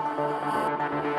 Música